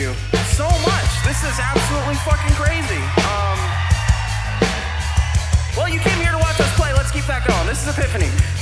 you so much. This is absolutely fucking crazy. Um, well, you came here to watch us play. Let's keep that going. This is Epiphany.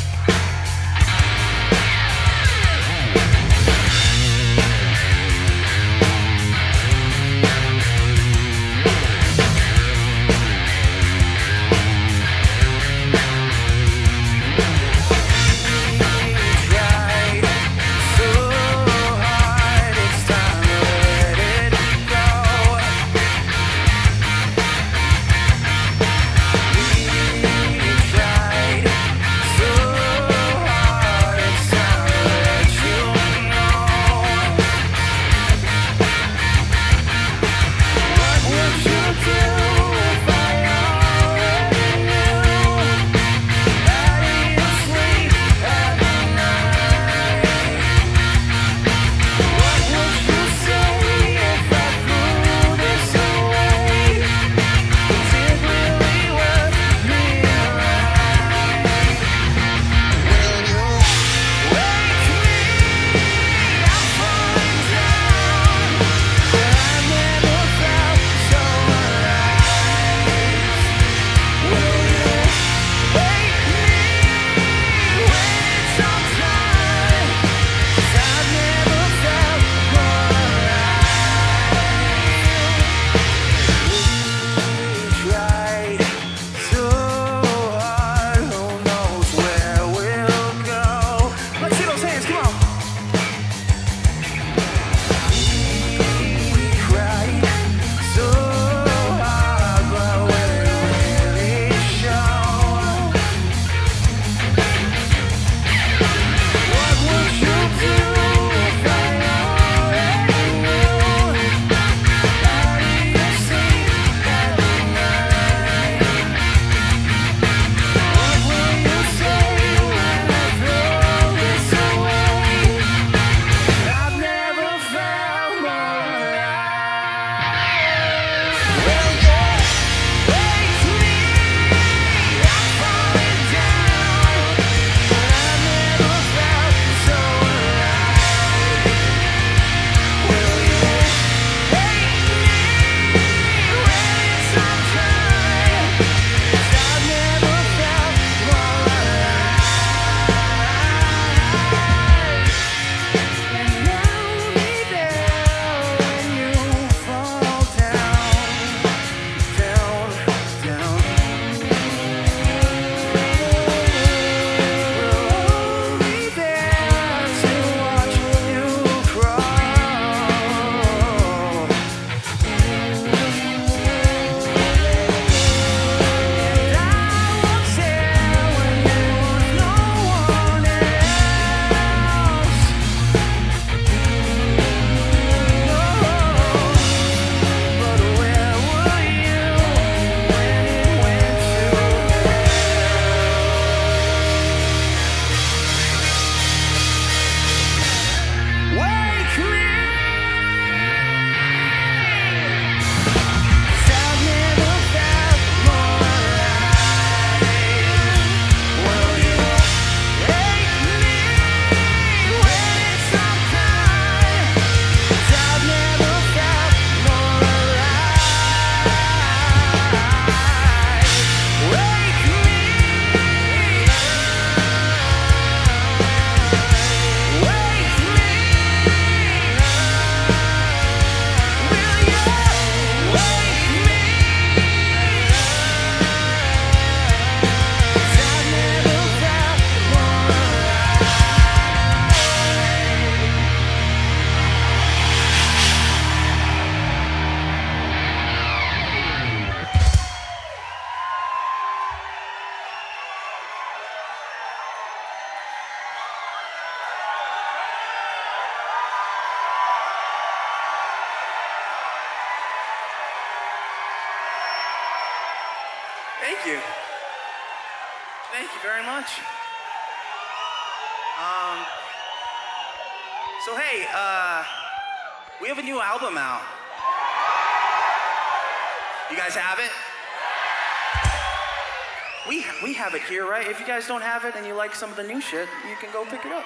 if you guys don't have it and you like some of the new shit, you can go pick it up.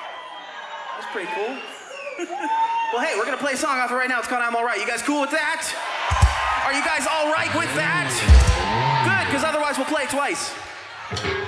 That's pretty cool. well, hey, we're gonna play a song off it right now. It's called "I'm Alright." You guys cool with that? Are you guys all right with that? Good, because otherwise we'll play it twice.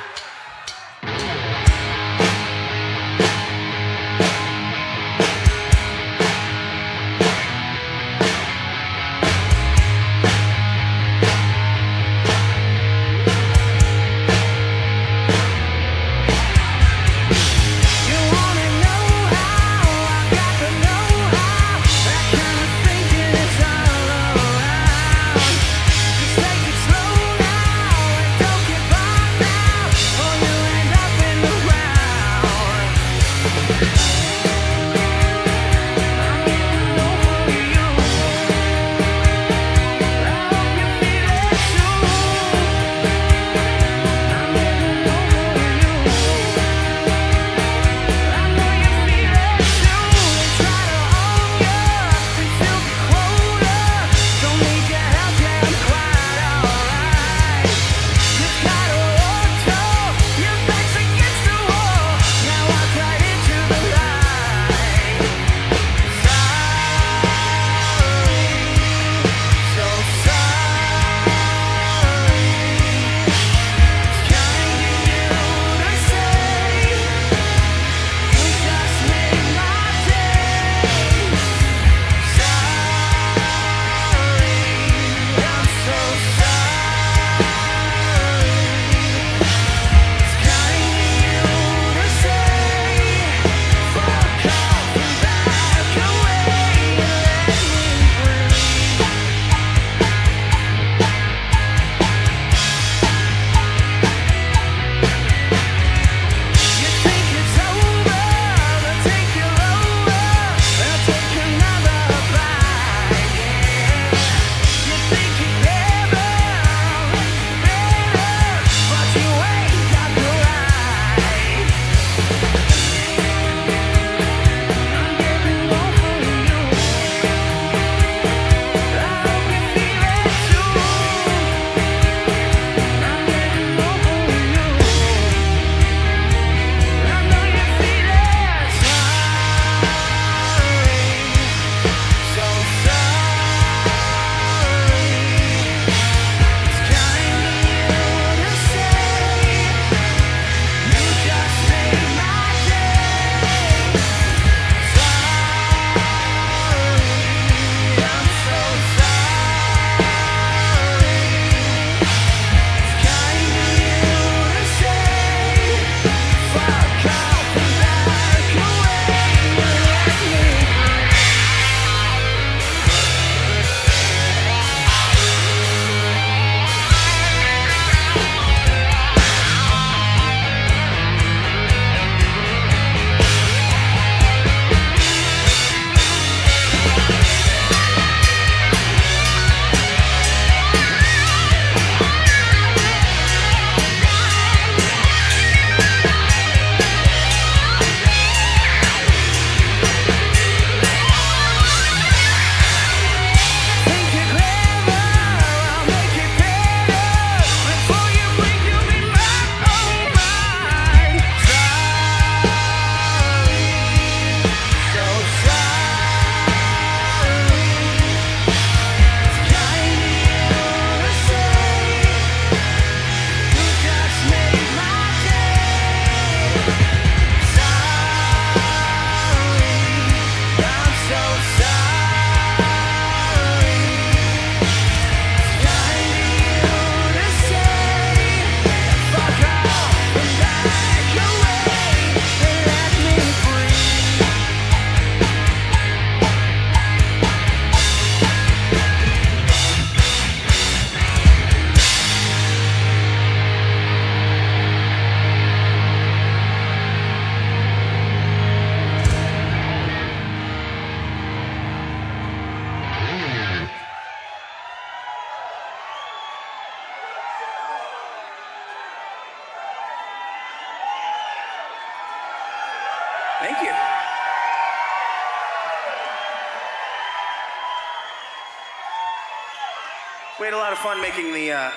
fun making the, uh,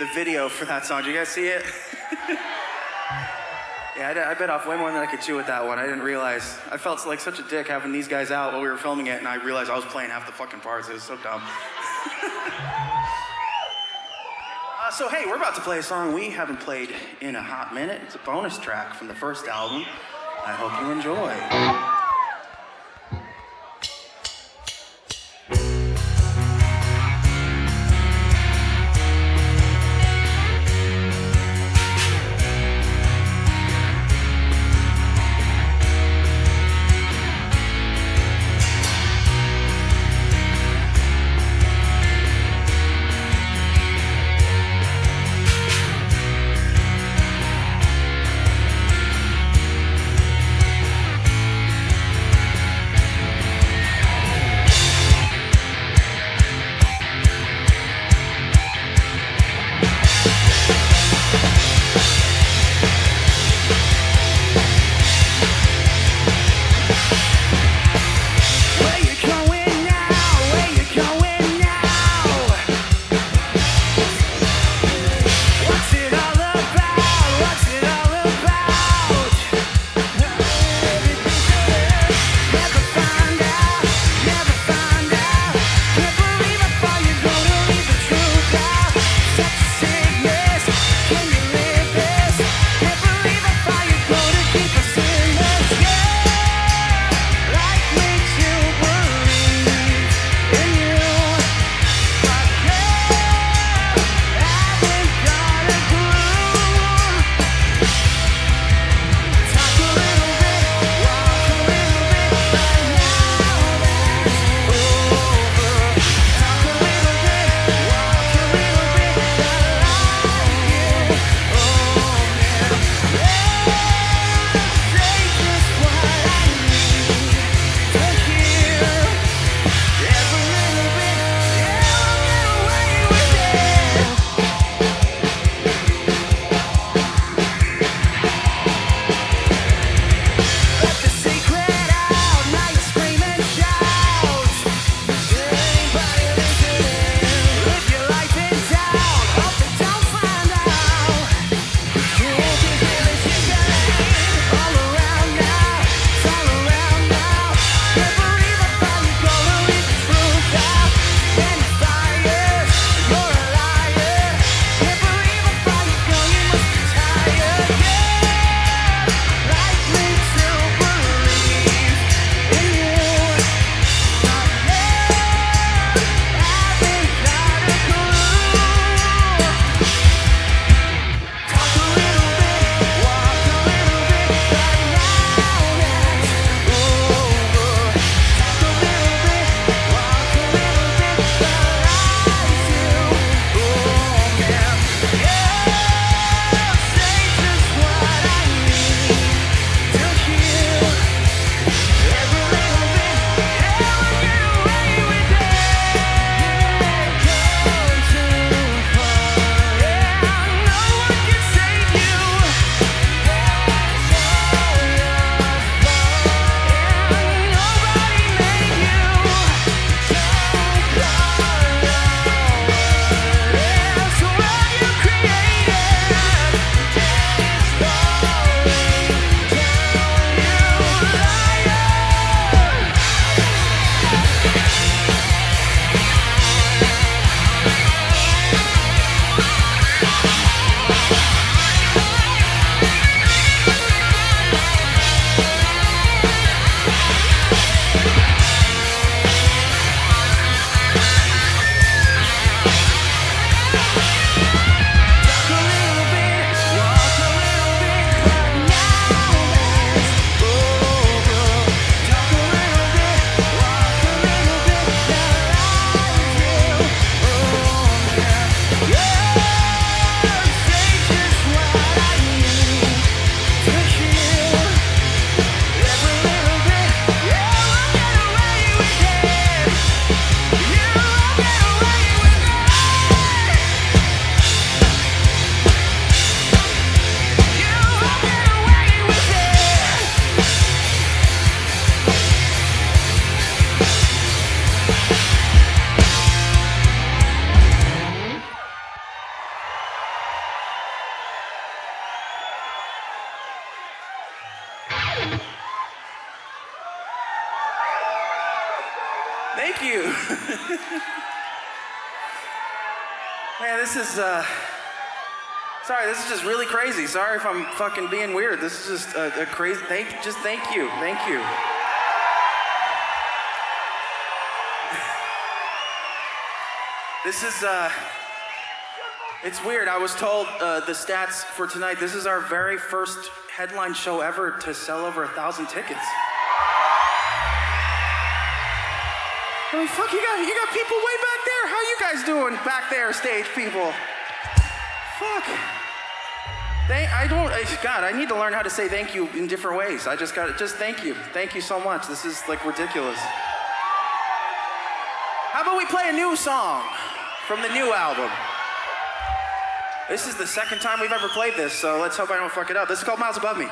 the video for that song. Did you guys see it? yeah, I, I bit off way more than I could chew with that one. I didn't realize. I felt like such a dick having these guys out while we were filming it, and I realized I was playing half the fucking parts. It was so dumb. uh, so, hey, we're about to play a song we haven't played in a hot minute. It's a bonus track from the first album. I hope you enjoy. Is really crazy. Sorry if I'm fucking being weird. This is just a, a crazy. Thank, just thank you, thank you. This is uh, it's weird. I was told uh, the stats for tonight. This is our very first headline show ever to sell over a thousand tickets. I mean, fuck, you got you got people way back there. How you guys doing back there, stage people? Fuck. Thank, I don't. God, I need to learn how to say thank you in different ways. I just got to just thank you, thank you so much. This is like ridiculous. How about we play a new song from the new album? This is the second time we've ever played this, so let's hope I don't fuck it up. This is called Miles Above Me.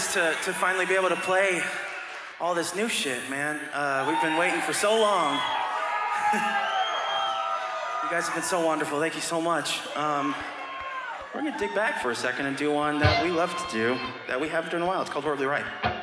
Is to, to finally be able to play all this new shit, man. Uh, we've been waiting for so long. you guys have been so wonderful. Thank you so much. Um, we're gonna dig back for a second and do one that we love to do that we haven't done in a while. It's called Horribly Right.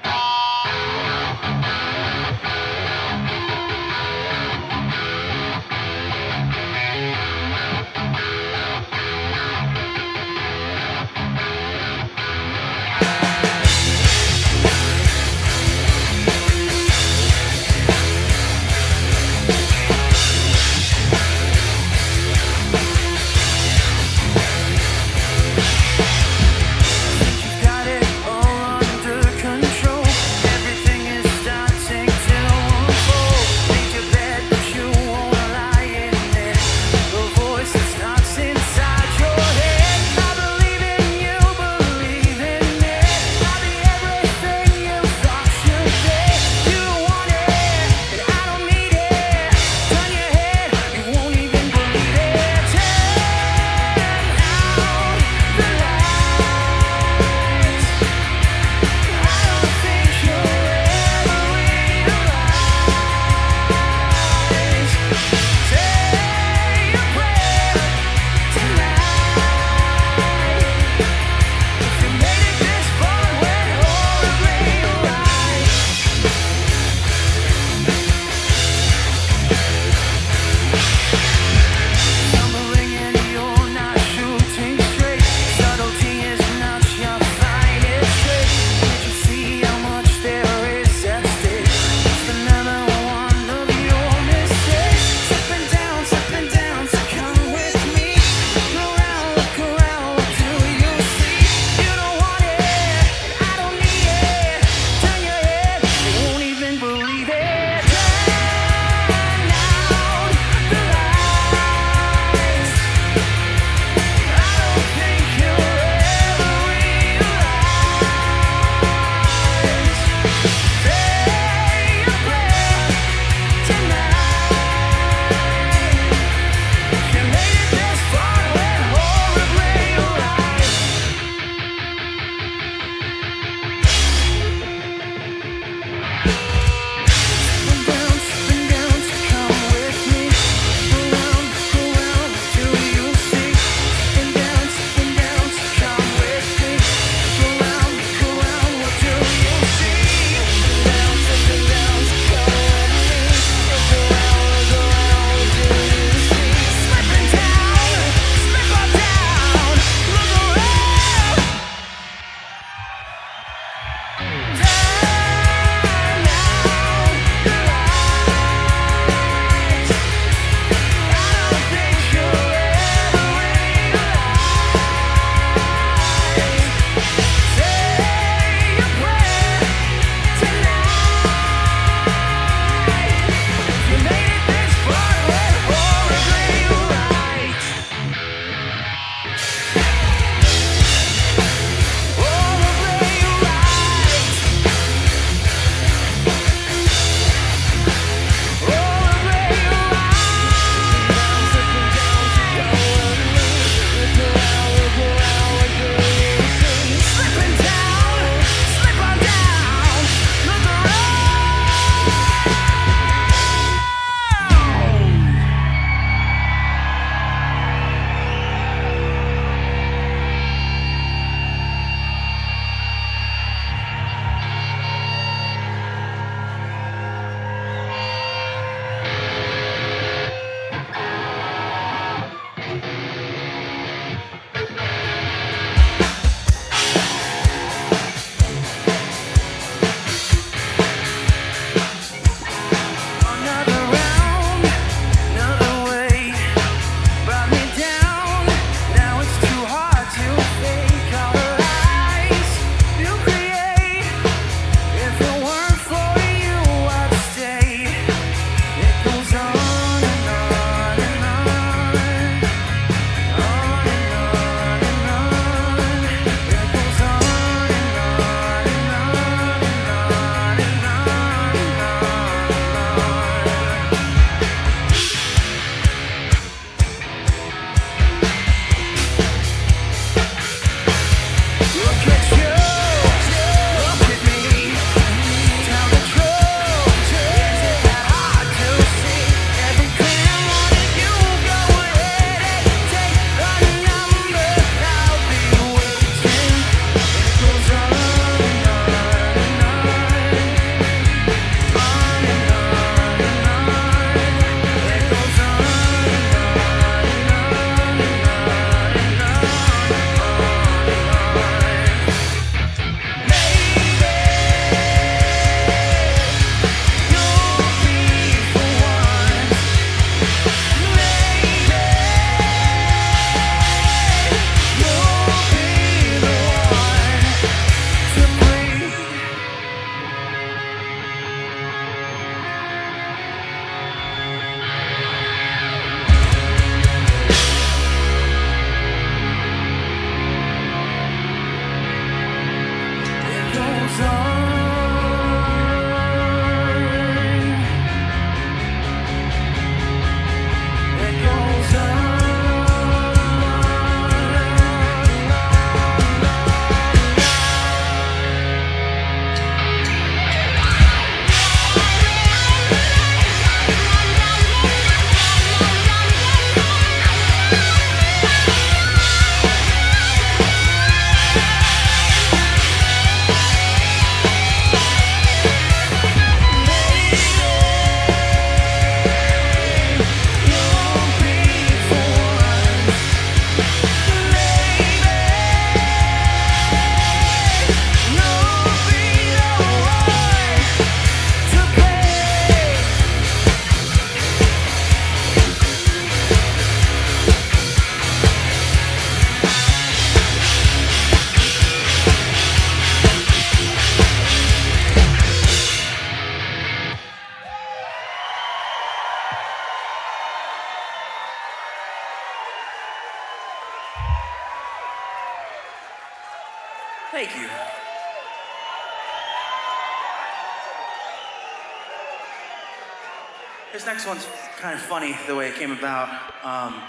This next one's kind of funny the way it came about. Um,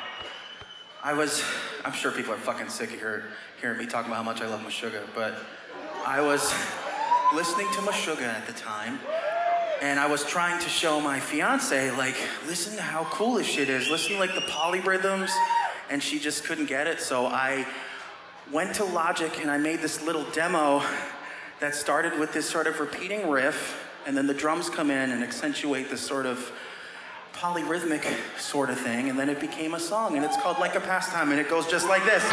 I was, I'm sure people are fucking sick of hear, hearing me talk about how much I love Meshuggah, but I was listening to Meshuggah at the time, and I was trying to show my fiance, like, listen to how cool this shit is. Listen to like the polyrhythms, and she just couldn't get it. So I went to Logic and I made this little demo that started with this sort of repeating riff, and then the drums come in and accentuate this sort of polyrhythmic sort of thing, and then it became a song, and it's called Like a Pastime, and it goes just like this.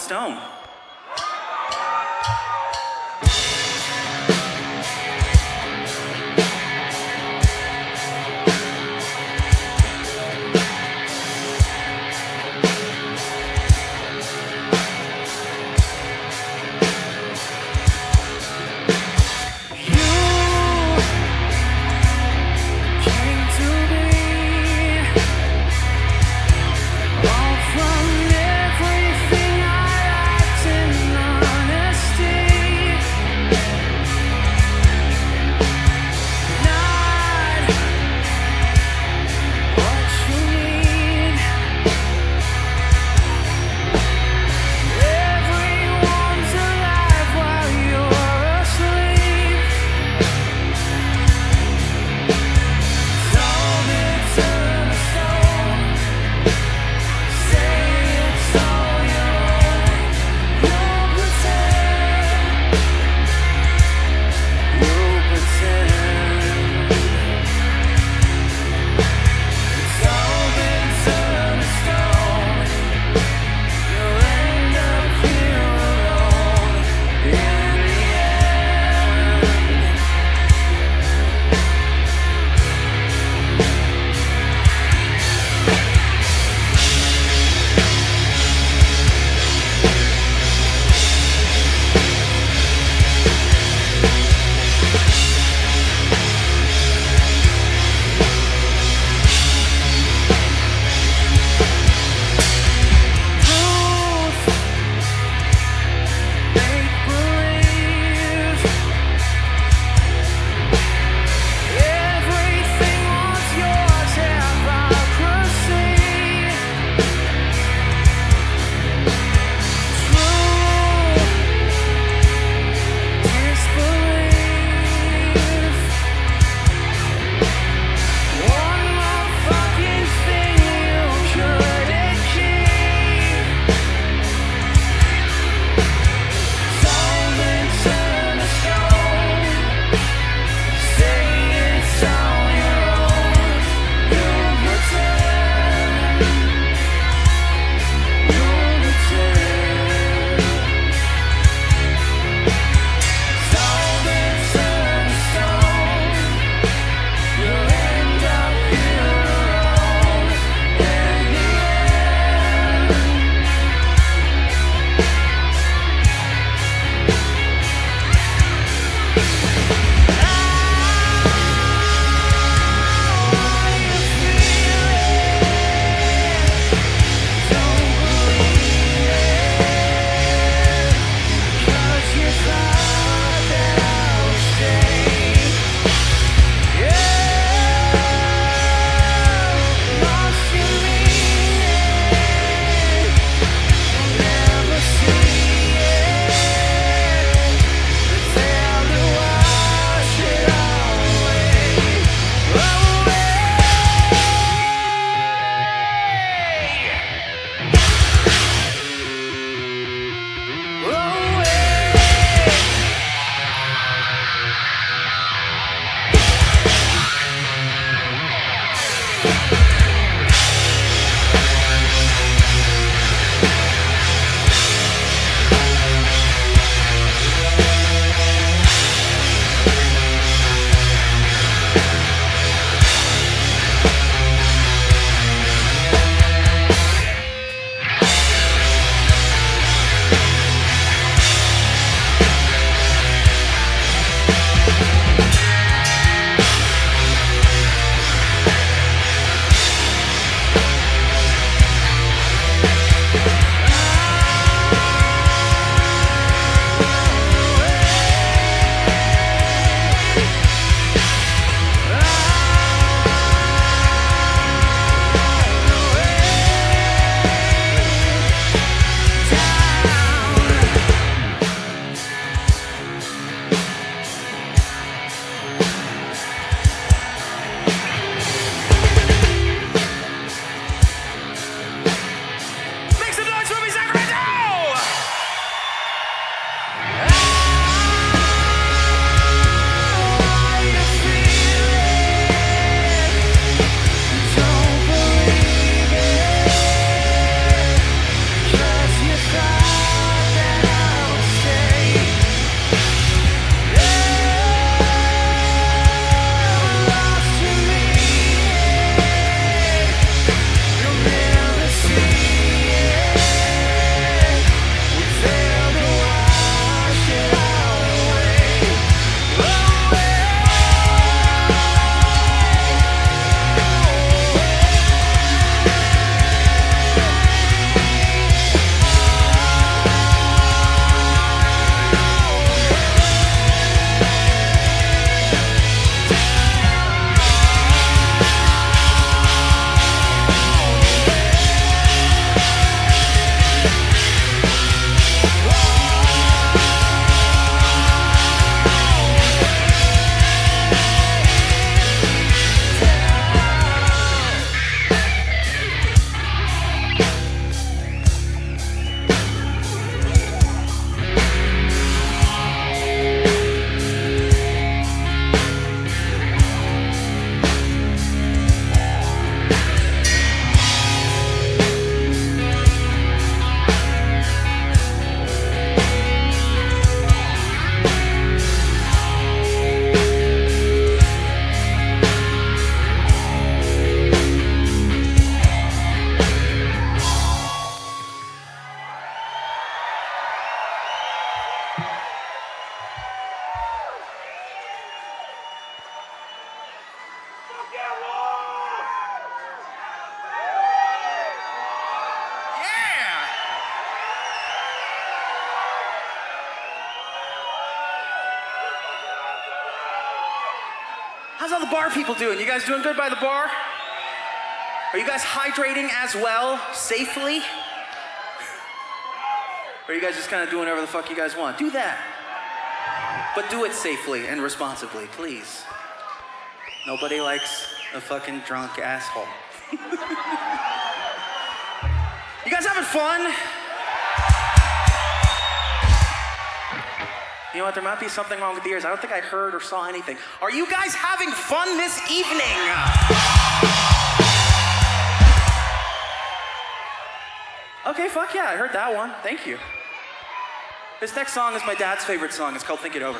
Stone. Guys doing good by the bar? Are you guys hydrating as well, safely? Or are you guys just kind of doing whatever the fuck you guys want? Do that. But do it safely and responsibly, please. Nobody likes a fucking drunk asshole. you guys having fun? You know what? There might be something wrong with the ears. I don't think I heard or saw anything. Are you guys having fun this evening? Okay, fuck yeah, I heard that one. Thank you. This next song is my dad's favorite song. It's called Think It Over.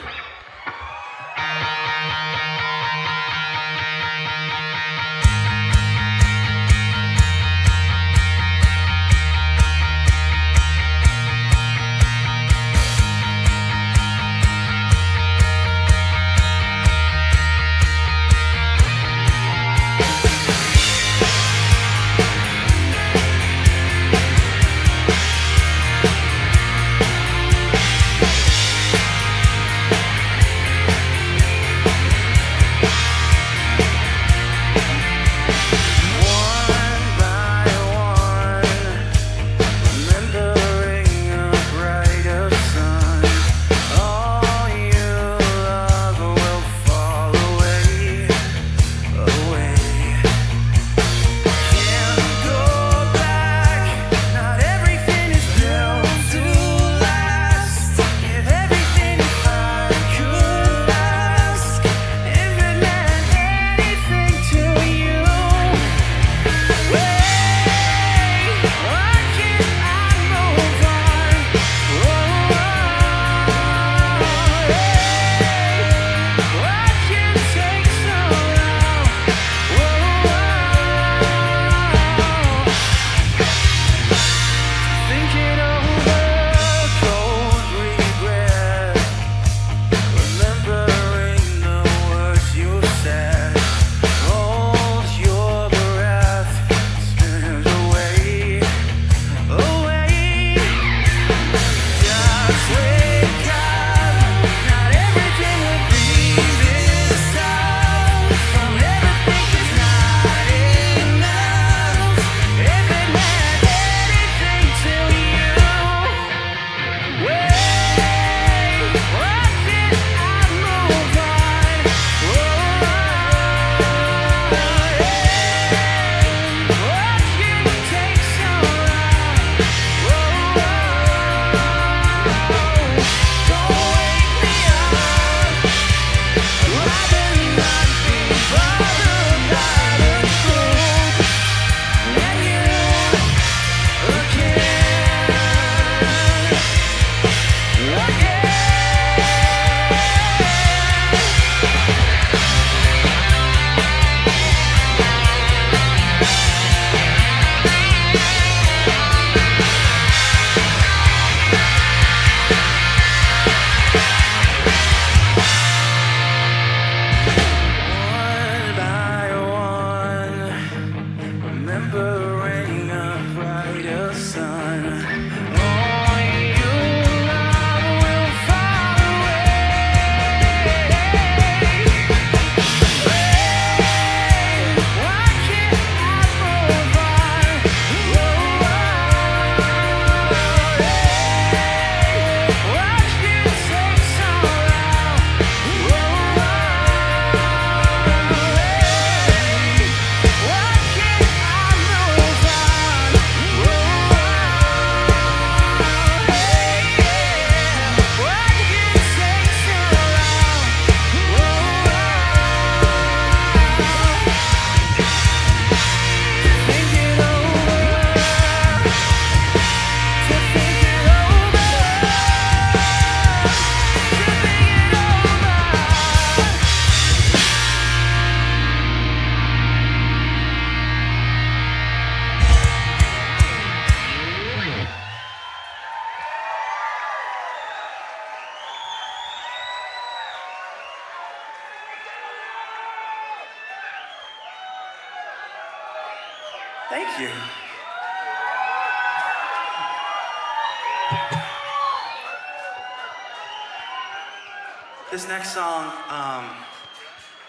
next song, um,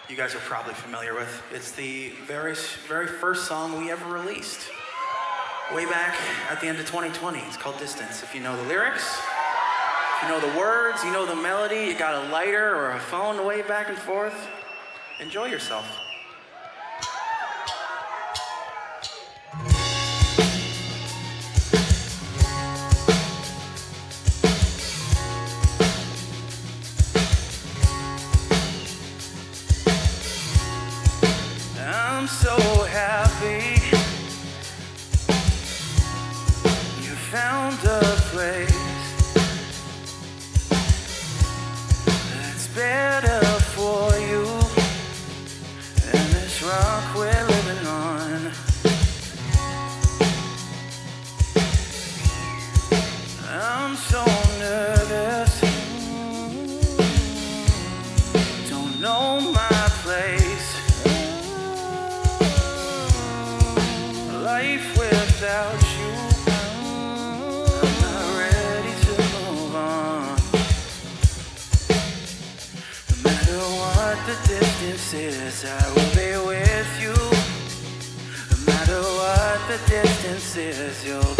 you guys are probably familiar with. It's the very, very first song we ever released. Way back at the end of 2020. It's called Distance. If you know the lyrics, you know the words, you know the melody, you got a lighter or a phone to wave back and forth, enjoy yourself. I'm so I will be with you. No matter what the distances, you'll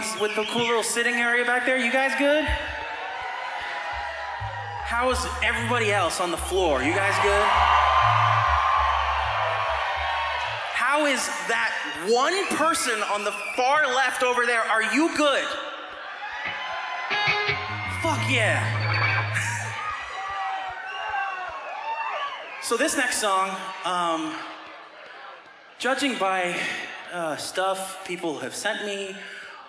ones with the cool little sitting area back there? You guys good? How is everybody else on the floor? You guys good? How is that one person on the far left over there? Are you good? Fuck yeah. So this next song, um, judging by uh, stuff people have sent me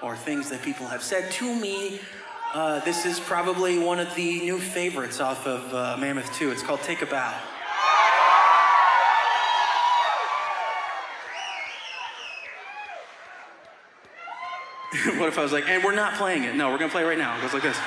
or things that people have said to me, uh, this is probably one of the new favorites off of uh, Mammoth 2. It's called Take a Bow. what if I was like, and we're not playing it? No, we're gonna play it right now. It goes like this.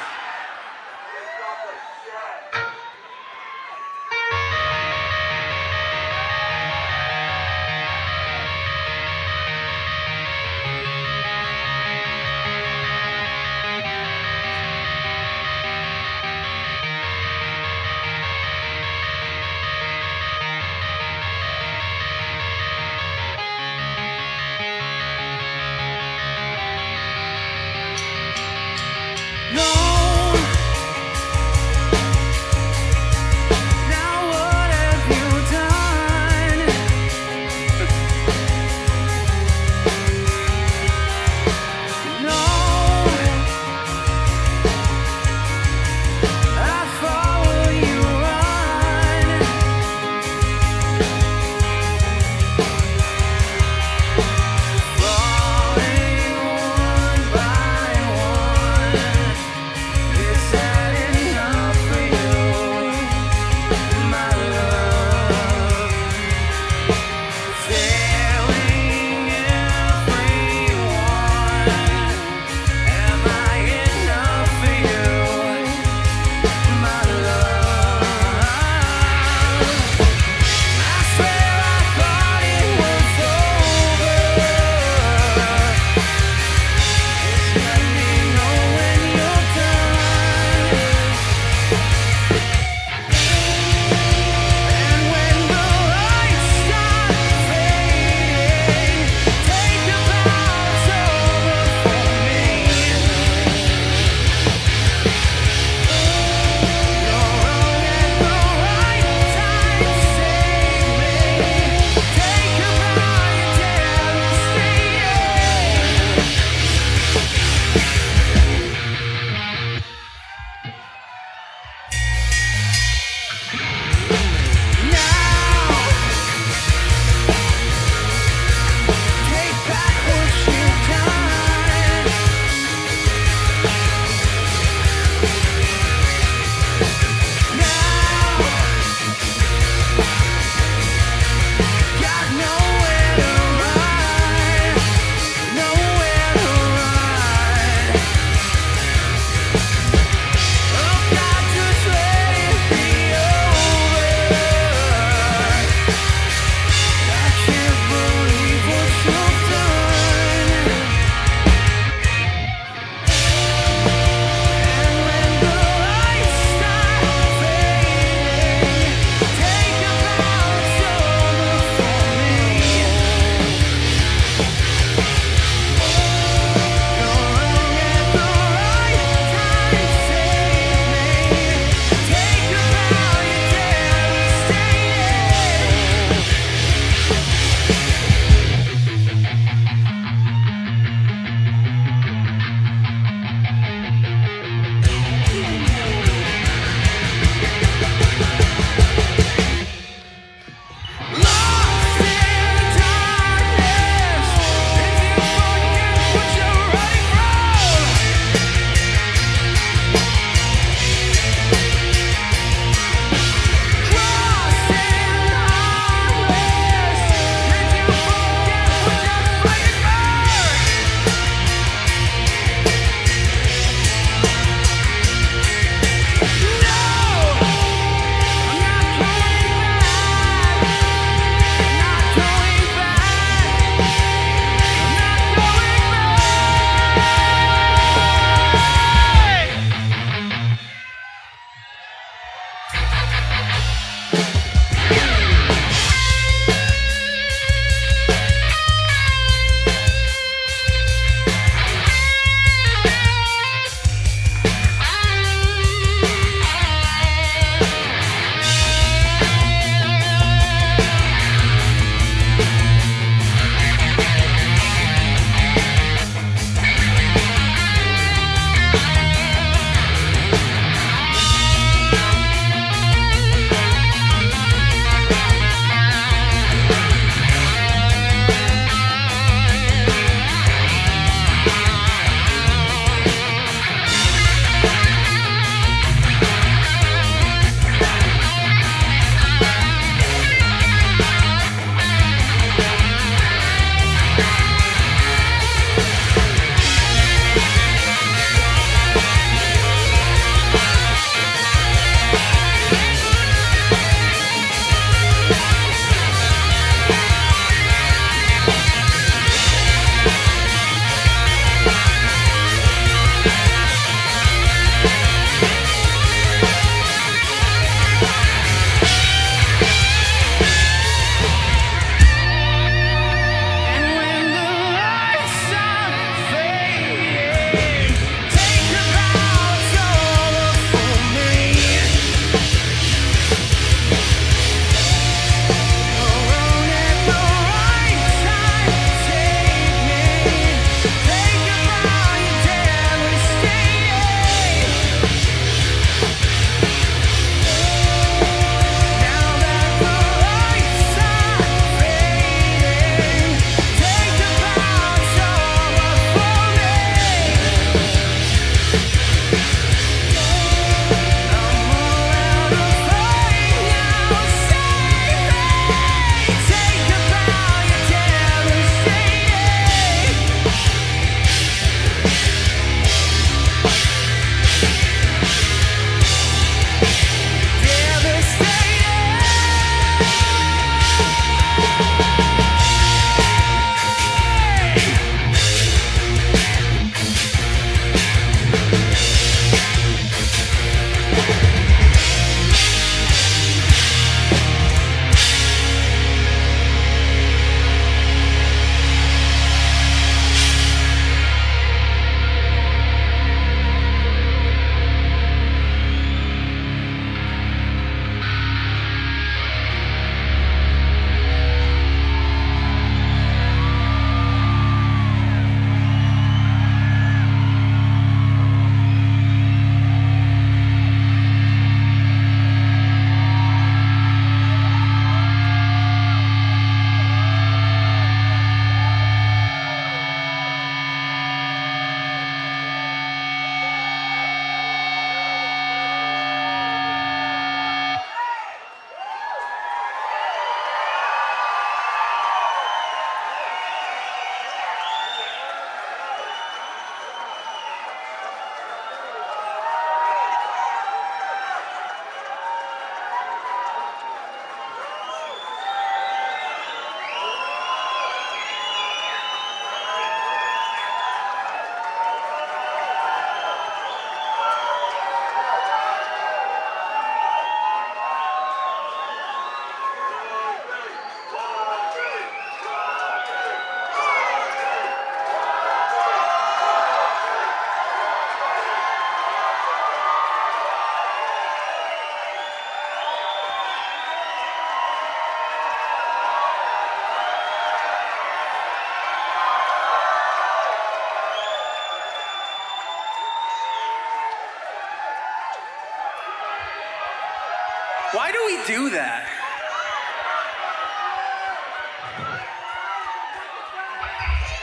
Do that?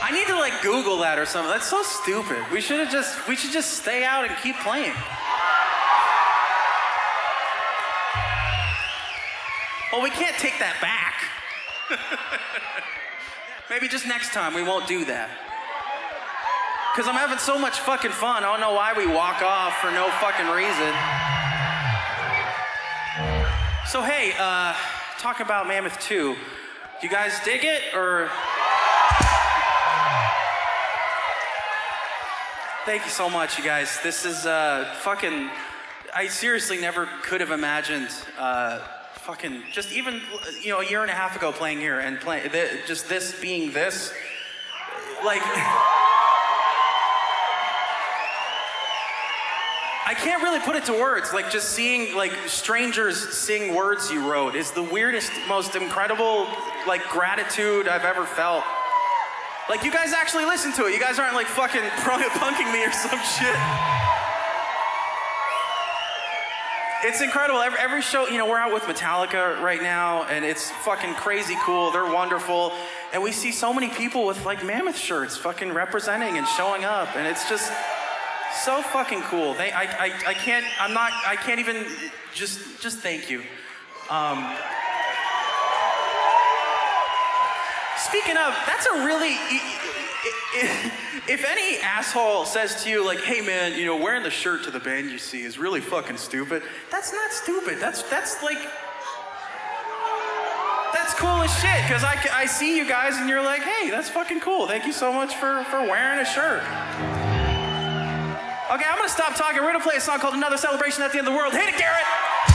I need to like Google that or something. That's so stupid. We should have just we should just stay out and keep playing. Well, we can't take that back. Maybe just next time we won't do that. Cause I'm having so much fucking fun. I don't know why we walk off for no fucking reason. So hey, uh, talk about Mammoth 2. You guys dig it or? Thank you so much, you guys. This is uh, fucking. I seriously never could have imagined. Uh, fucking just even you know a year and a half ago playing here and playing th- just this being this like can't really put it to words. Like just seeing like strangers sing words you wrote is the weirdest, most incredible like gratitude I've ever felt. Like you guys actually listen to it. You guys aren't like fucking punking me or some shit. It's incredible. Every, every show, you know, we're out with Metallica right now, and it's fucking crazy cool. They're wonderful. And we see so many people with like mammoth shirts fucking representing and showing up, and it's just so fucking cool. They, I, I, I can't, I'm not, I can't even just, just thank you. Um, speaking of, that's a really, if any asshole says to you like, "Hey man, you know, wearing the shirt to the band you see is really fucking stupid," that's not stupid. That's that's like. That's cool as shit, because I, I see you guys and you're like, hey, that's fucking cool. Thank you so much for, for wearing a shirt. Okay, I'm gonna stop talking. We're gonna play a song called Another Celebration at the End of the World. Hit it, Garrett!